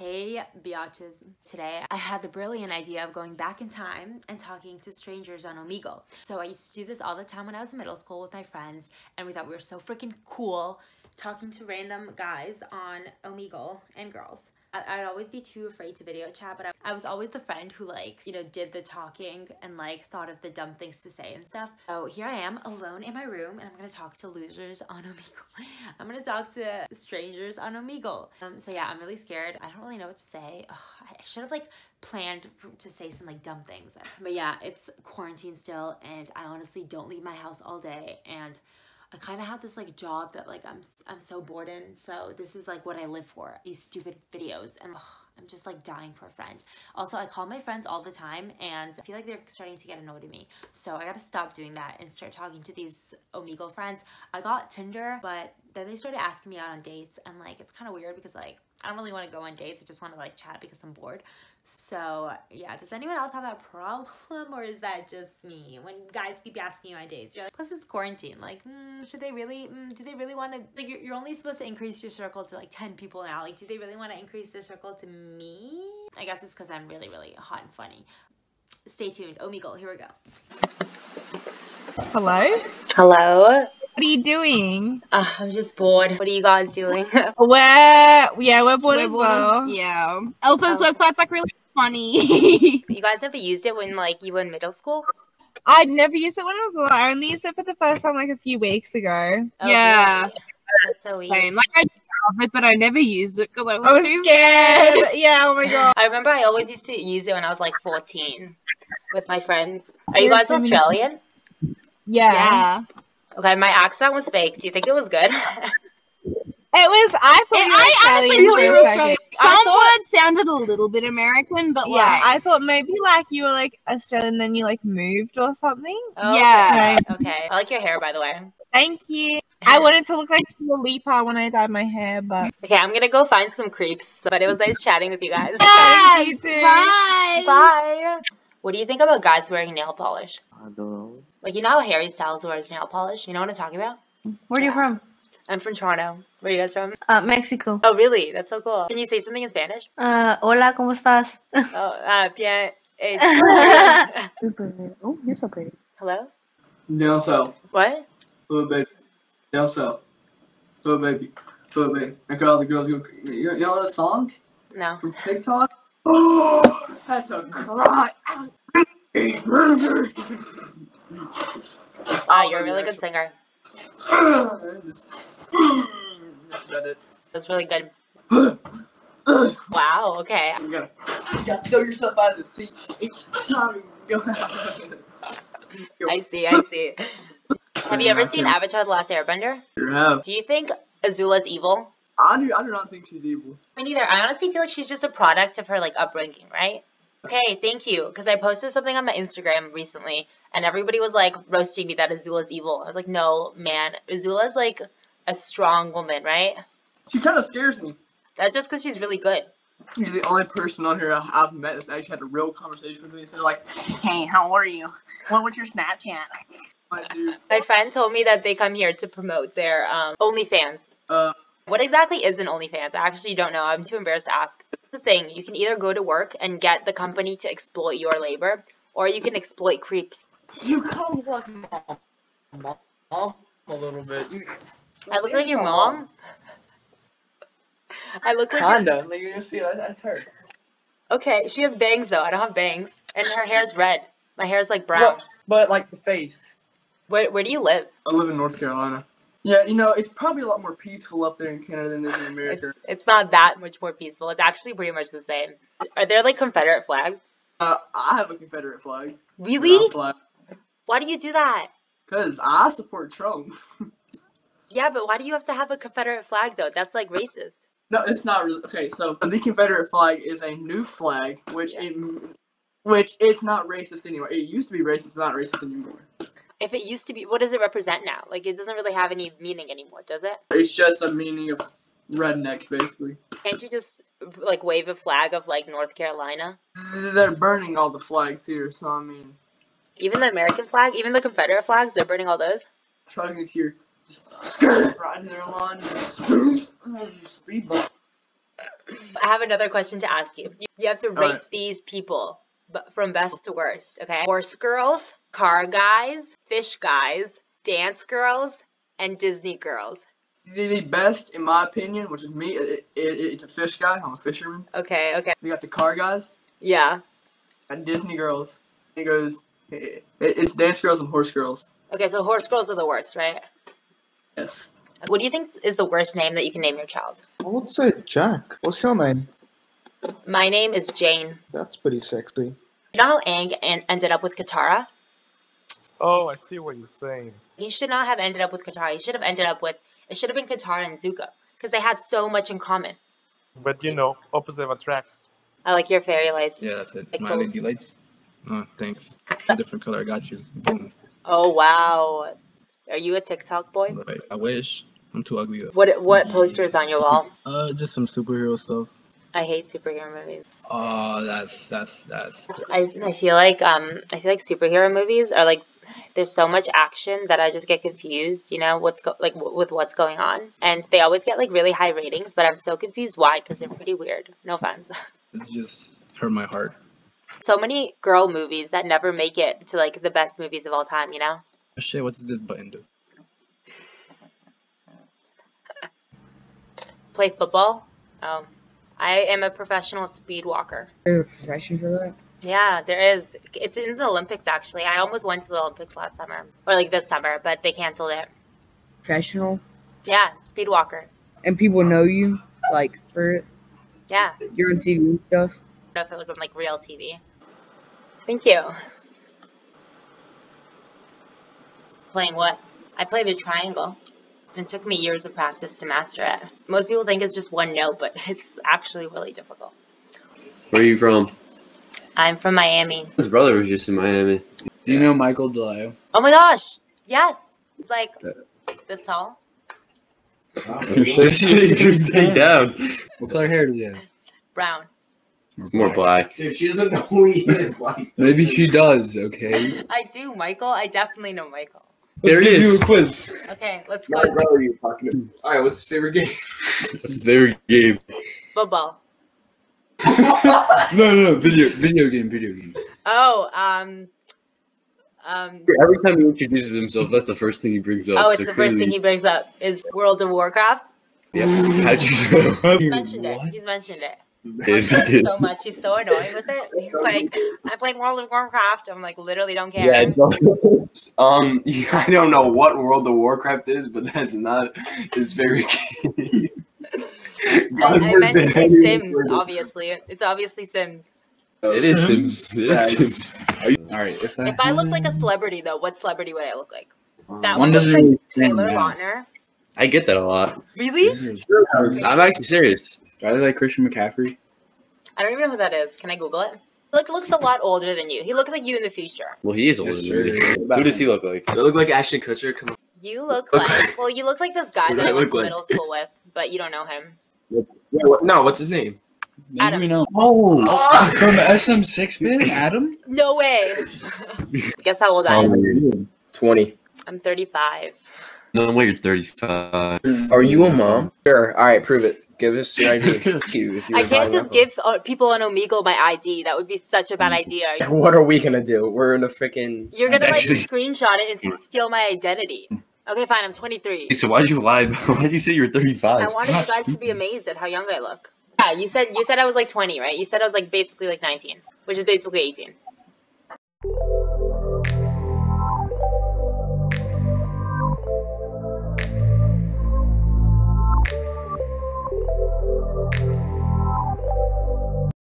Hey biatches. Today I had the brilliant idea of going back in time and talking to strangers on Omegle. So I used to do this all the time when I was in middle school with my friends and we thought we were so freaking cool talking to random guys on Omegle and girls. I'd always be too afraid to video chat, but I was always the friend who like, you know, did the talking and like thought of the dumb things to say and stuff. So here I am alone in my room and I'm gonna talk to losers on Omegle. I'm gonna talk to strangers on Omegle. Um, so yeah, I'm really scared. I don't really know what to say. Ugh, I should have like planned to say some like dumb things. But yeah, it's quarantine still and I honestly don't leave my house all day and I kind of have this like job that like I'm I'm so bored in. So this is like what I live for. These stupid videos and ugh, I'm just like dying for a friend. Also, I call my friends all the time and I feel like they're starting to get annoyed at me. So I got to stop doing that and start talking to these Omegle friends. I got Tinder, but then they started asking me out on dates and like it's kind of weird because like I don't really want to go on dates. I just want to like chat because I'm bored. So yeah, does anyone else have that problem or is that just me? When guys keep asking you on dates, you're like, plus it's quarantine. Like, mm, should they really, mm, do they really want to, like you're, you're only supposed to increase your circle to like 10 people now. Like, do they really want to increase their circle to me? I guess it's because I'm really, really hot and funny. Stay tuned. Omegle, here we go. Hello? Hello? What are you doing? Uh, I'm just bored. What are you guys doing? we're yeah, we're bored We're as bored as- well. yeah. Elsa's this Oh. website's like really funny. you guys never used it when like you were in middle school? I'd never used it when I was little. I only used it for the first time like a few weeks ago. Oh, Yeah. really? That's so weird. Same. Like I knew of it, but I never used it because I was, I was too scared. yeah, oh my god. I remember I always used to use it when I was like 14 with my friends. Are you guys Australian? Yeah. Yeah. Okay, my accent was fake. Do you think it was good? It was I thought And you were I honestly Australian thought for you were. Australian. I Some thought- words sounded a little bit American, but yeah, like I thought maybe like you were like Australian, then you like moved or something. Oh, Yeah. Okay. okay. I like your hair, by the way. Thank you. I wanted to look like Dua Lipa when I dyed my hair, but Okay, I'm gonna go find some creeps. But it was nice chatting with you guys. Thank you too. Bye. Bye. What do you think about guys wearing nail polish? I don't know. Like you know how Harry Styles wears nail polish? You know what I'm talking about? Where are you from? I'm from Toronto. Where are you guys from? Uh, Mexico. Oh, really? That's so cool. Can you say something in Spanish? Uh, hola, ¿cómo estás? Oh, uh, bien. Oh, you're so pretty. Hello? Down south. What? Little baby. Down south. Little baby. Little baby. I got all the girls go. You, you know that song No. from TikTok? Oh, that's a cry. Ah, you're a really good singer. That's about it. That's really good. Wow, okay. You gotta, you gotta throw yourself out of the seat each time you go. I see, I see. Have you ever seen Avatar The Last Airbender? You have. Do you think Azula's evil? I do. I do not think she's evil. Me neither. I honestly feel like she's just a product of her like upbringing, right? Okay, thank you. Because I posted something on my Instagram recently, and everybody was like roasting me that Azula's evil. I was like, no, man, Azula's like a strong woman, right? She kind of scares me. That's just because she's really good. You're the only person on here I've met that's actually had a real conversation with me. So like, hey, how are you? What was your Snapchat? My. Friend told me that they come here to promote their um, OnlyFans. Uh, What exactly is an OnlyFans? I actually don't know. I'm too embarrassed to ask. The thing, you can either go to work and get the company to exploit your labor, or you can exploit creeps. You kind of look like mom. Mom, mom a little bit. You, I look like your mom? I look like Kinda. Like you see, that's her. Okay, she has bangs though. I don't have bangs. And her hair's red. My hair's like brown. Well, but like the face. Where where do you live? I live in North Carolina. Yeah, you know, it's probably a lot more peaceful up there in Canada than it is in It's, America. it's not that much more peaceful. It's actually pretty much the same. Are there like Confederate flags? Uh, I have a Confederate flag. Really? Flag. Why do you do that? Cause I support Trump. Yeah, but why do you have to have a Confederate flag though? That's like racist. No, it's not really. Okay, so the Confederate flag is a new flag, which it, which it's not racist anymore. It used to be racist, but not racist anymore. If it used to be, what does it represent now? Like it doesn't really have any meaning anymore, does it? It's just a meaning of rednecks, basically. Can't you just like wave a flag of like North Carolina? They're burning all the flags here, so I mean, Even the American flag, even the Confederate flags, they're burning all those. trucking is here, right their lawn, speed bump. I have another question to ask you. You- have to rate Alright. these people from best to worst, okay? Horse girls, car guys, fish guys, dance girls, and Disney girls. The, the best, in my opinion, which is me, it, it, it's a fish guy. I'm a fisherman. Okay, okay. We got the car guys Yeah. and Disney girls. It goes, it, it's dance girls and horse girls. Okay, so horse girls are the worst, right? Yes. What do you think is the worst name that you can name your child? I would say Jack. What's your name? My name is Jane. That's pretty sexy. You know how Aang en- ended up with Katara? Oh, I see what you're saying. He should not have ended up with Katara. He should have ended up with, it should have been Katara and Zuko. Because they had so much in common. But you know, opposite attracts. I like your fairy lights. Yeah, that's it. Like My gold. LED lights. Oh, thanks. A different color. I got you. Boom. Oh, wow. Are you a TikTok boy? Right. I wish. I'm too ugly though. What what poster is on your wall? Uh, just some superhero stuff. I hate superhero movies. Oh, that's that's that's. I, I feel like um I feel like superhero movies are like there's so much action that I just get confused, you know, what's go- like w- with what's going on. And they always get like really high ratings, but I'm so confused why cuz they're pretty weird. No offense. It just hurt my heart. So many girl movies that never make it to like the best movies of all time, you know? Shit, what's this button do? Play football? Oh. I am a professional speed walker. Are profession for that? Yeah, there is. It's in the Olympics actually. I almost went to the Olympics last summer, or like this summer, but they canceled it. Professional? Yeah, speed walker. And people know you, like, for it? Yeah, You're on TV and stuff? I don't know if it was on like real TV. Thank you. Playing what? I play the triangle. It took me years of practice to master it. Most people think it's just one note, but it's actually really difficult. Where are you from? I'm from Miami. His brother was just in Miami. Do you know Michael DeLeo? Oh my gosh! Yes! It's like this tall. You're sitting down. What color hair do you have? Brown. It's more black. Dude, she doesn't know who he is. Like, Maybe she does, okay? I do, Michael. I definitely know Michael. There it is. quiz. Okay, let's go. what are you talking about? All right, what's his favorite game? It's his favorite game. Football. No, no, video, video game, video game. Oh, um, um. Every time he introduces himself, that's the first thing he brings up. Oh, it's so the first thing he brings up is World of Warcraft. Yeah. How'd you know? He's mentioned it. He's mentioned it. Did- so much. He's so annoying with it. He's like, I'm playing World of Warcraft. I'm like, literally don't care. Yeah, don't- Um, I don't know what World of Warcraft is, but that's not his favorite game. Uh, I, I meant to say Sims, obviously. It's obviously Sims. It is Sims. It Yeah, is it's- Sims. Alright, if If I looked like a hmm. celebrity, though, what celebrity would I look like? Um, that One one doesn't like really Taylor. Lautner. I get that a lot. Really? I'm actually serious. I like Christian McCaffrey. I don't even know who that is. Can I Google it? He like, looks a lot older than you. He looks like you in the future. Well, he is older Yes, than me. Who does he look like? I look like Ashton Kutcher. Come on. You look like well, you look like this guy Who that I I went to like? middle school with, but you don't know him. Yeah, what, no, what's his name? Adam. know. Oh, oh from SM6 man, Adam? No way. Guess how old I am? Um, twenty. I'm 35. No way, you're 35. Are you a mom? Sure. All right, prove it. Give us your ID. Thank you, if I can't just give uh, people on Omegle my ID. That would be such a bad idea. What are we gonna do? We're in a freaking. You're gonna like screenshot it and steal my identity. Okay, fine. I'm 23. So why'd you lie? Why'd you say you were 35? I wanted you guys to be amazed at how young I look. Yeah, you said you said I was like 20, right? You said I was like basically like 19, which is basically 18.